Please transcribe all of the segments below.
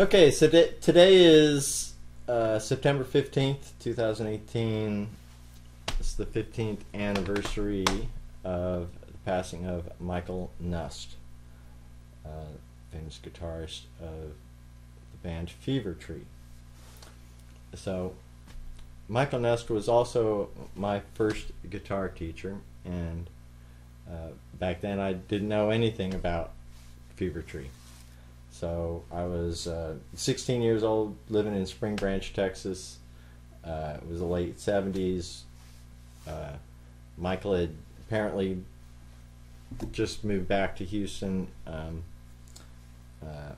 Okay, so today is uh, September 15th, 2018. It's the 15th anniversary of the passing of Michael Knust, uh, famous guitarist of the band Fever Tree. So, Michael Knust was also my first guitar teacher, and uh, back then I didn't know anything about Fever Tree. So I was uh, 16 years old, living in Spring Branch, Texas. Uh, it was the late 70s. Uh, Michael had apparently just moved back to Houston um, uh,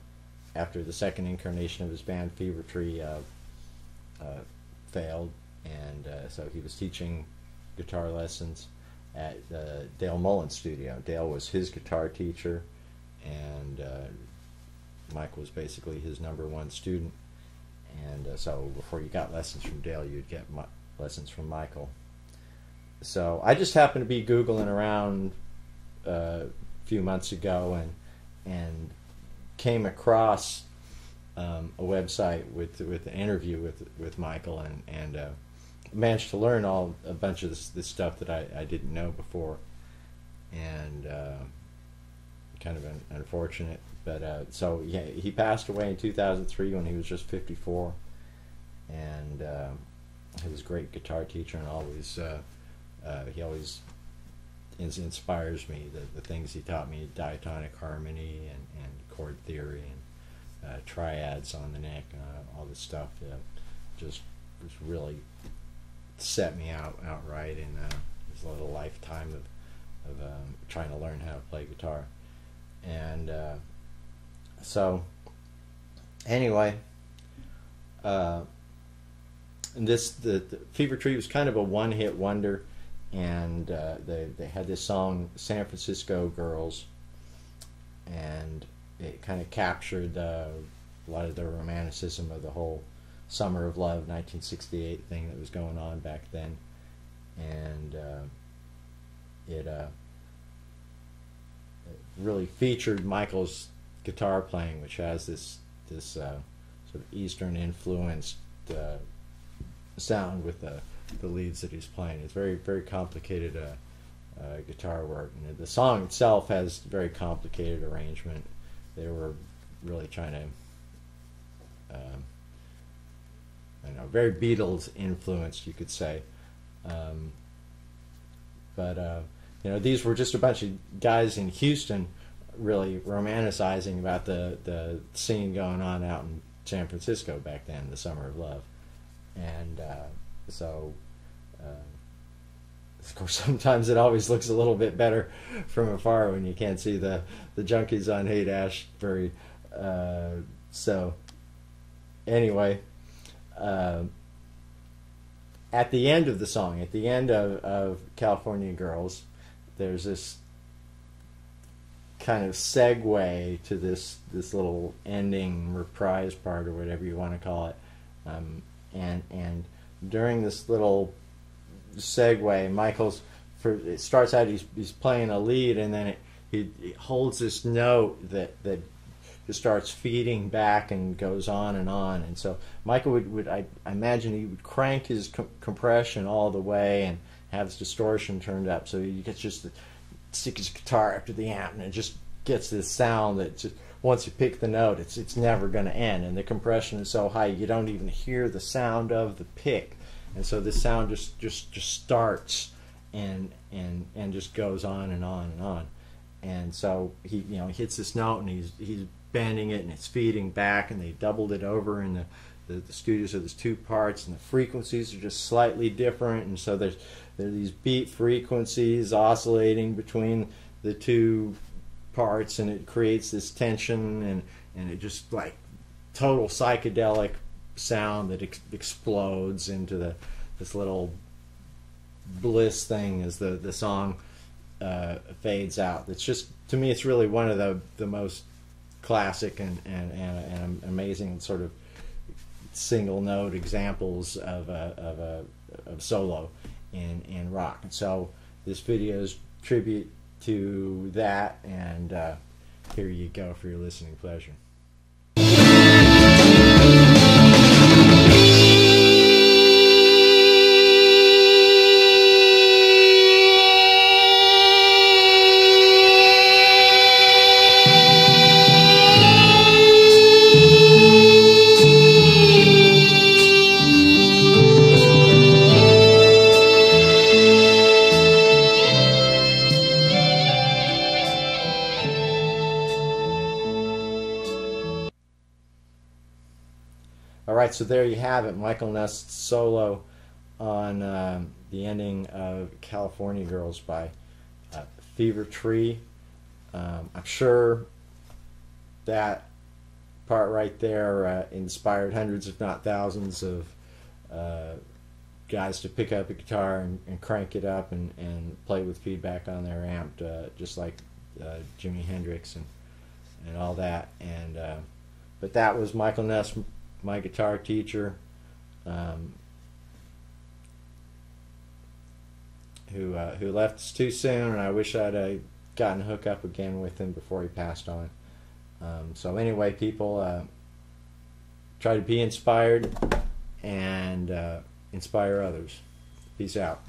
after the second incarnation of his band Fever Tree uh, uh, failed, and so he was teaching guitar lessons at Dale Mullen studio. Dale was his guitar teacher, and Mike was basically his number one student, and uh, so before you got lessons from Dale, you'd get my, lessons from Michael. So I just happened to be googling around uh, a few months ago and and came across um, a website with with an interview with with Michael and and uh, managed to learn all a bunch of this, this stuff that I, I didn't know before, and uh, kind of unfortunate but uh, so yeah, he passed away in 2003 when he was just 54, and uh, he was a great guitar teacher and always uh, uh he always inspires me. The, the things he taught me, diatonic harmony and, and chord theory and uh, triads on the neck, uh, all this stuff, just just really set me out outright in this little lifetime of of um, trying to learn how to play guitar and so, anyway, uh, this the, the, Fever Tree was kind of a one-hit wonder, and uh, they they had this song "San Francisco Girls," and it kind of captured uh, a lot of the romanticism of the whole Summer of Love 1968 thing that was going on back then, and uh, it, uh, it really featured Michael's guitar playing, which has this this uh, sort of Eastern influenced uh, sound with the the leads that he's playing. It's very very complicated uh, uh guitar work, and the song itself has very complicated arrangement. They were really trying to. Um, I know, very Beatles influenced, you could say. Um, but uh, you know, these were just a bunch of guys in Houston really romanticizing about the the scene going on out in San Francisco back then, the Summer of Love, and uh, so. Uh, of course, sometimes it always looks a little bit better from afar when you can't see the, the junkies on Haight Ashbury. Uh, so, anyway, uh, at the end of the song, at the end of, of California Girls, there's this kind of segue to this this little ending reprise part or whatever you want to call it. Um, and and during this little segue, Michael's for it starts out he's he's playing a lead and then it, he, holds this note that that just starts feeding back and goes on and on. And so Michael would, would I, I imagine he would crank his com- compression all the way and have his distortion turned up so you get just the stick his guitar after the amp, and it just gets this sound that just once you pick the note, it's it's never going to end. And the compression is so high, you don't even hear the sound of the pick, and so the sound just just just starts and and and just goes on and on and on. And so he you know hits this note and he's he's bending it and it's feeding back and they doubled it over in the the, the studio so there's two parts and the frequencies are just slightly different and so there's there are these beat frequencies oscillating between the two parts and it creates this tension and and it just like total psychedelic sound that ex- explodes into the this little bliss thing as the the song uh, fades out. It's just to me, it's really one of the the most classic and and, and, and amazing sort of single note examples of a, of a of solo in in rock. And so this video is tribute to that, and uh, here you go for your listening pleasure. Right, so there you have it, Michael Knust's solo on um, the ending of California Girls by uh, Fever Tree. Um, I'm sure that part right there uh, inspired hundreds, if not thousands, of uh, guys to pick up a guitar and, and crank it up and, and play with feedback on their amp, uh, just like uh, Jimi Hendrix and and all that. And uh, but that was Michael Knust, my guitar teacher, um, who uh, who left us too soon, and I wish I'd uh, gotten hooked up again with him before he passed on. Um, so anyway, people uh, try to be inspired and uh, inspire others. Peace out.